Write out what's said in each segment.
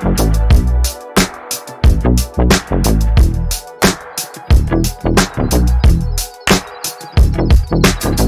Thank you.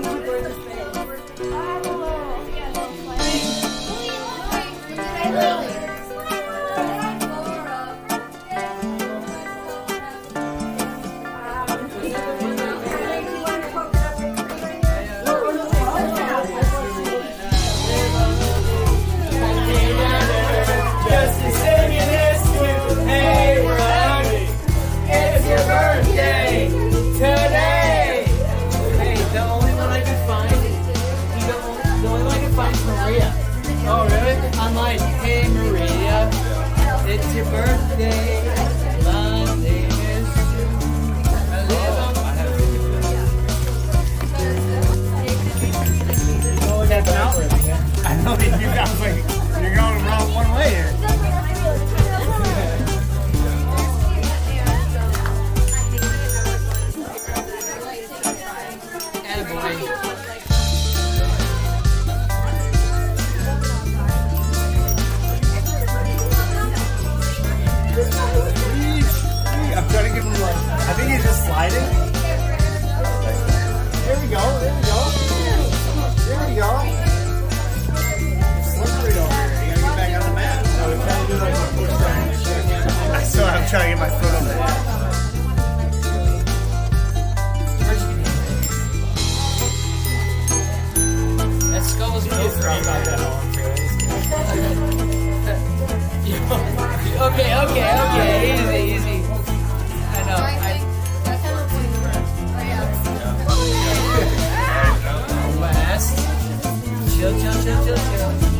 I know you got like you're going the wrong one way here. I'm trying to give him like, I think he's just sliding. There we go, there we go. just, just, you know.